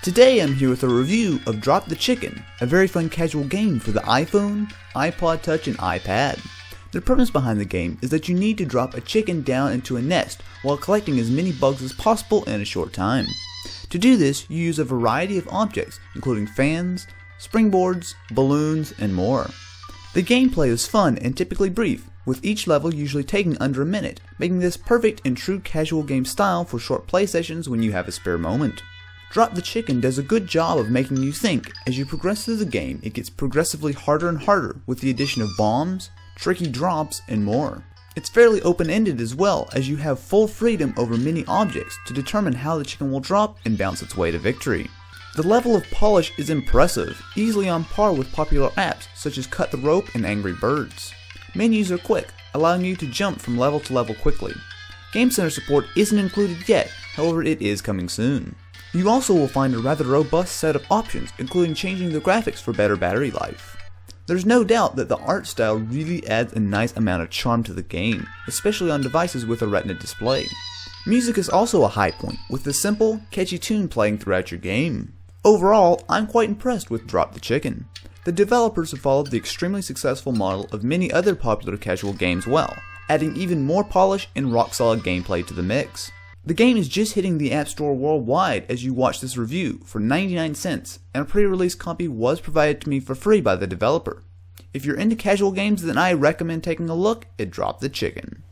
Today I'm here with a review of Drop the Chicken, a very fun casual game for the iPhone, iPod Touch, and iPad. The premise behind the game is that you need to drop a chicken down into a nest while collecting as many bugs as possible in a short time. To do this, you use a variety of objects, including fans, springboards, balloons, and more. The gameplay is fun and typically brief, with each level usually taking under a minute, making this perfect and true casual game style for short play sessions when you have a spare moment. Drop the Chicken does a good job of making you think. As you progress through the game, it gets progressively harder and harder with the addition of bombs, tricky drops, and more. It's fairly open-ended as well, as you have full freedom over many objects to determine how the chicken will drop and bounce its way to victory. The level of polish is impressive, easily on par with popular apps such as Cut the Rope and Angry Birds. Menus are quick, allowing you to jump from level to level quickly. Game Center support isn't included yet, however it is coming soon. You also will find a rather robust set of options, including changing the graphics for better battery life. There's no doubt that the art style really adds a nice amount of charm to the game, especially on devices with a retina display. Music is also a high point, with a simple, catchy tune playing throughout your game. Overall, I'm quite impressed with Drop the Chicken. The developers have followed the extremely successful model of many other popular casual games well, adding even more polish and rock solid gameplay to the mix. The game is just hitting the App Store worldwide as you watch this review for 99 cents, and a pre-release copy was provided to me for free by the developer. If you're into casual games, then I recommend taking a look at Drop the Chicken.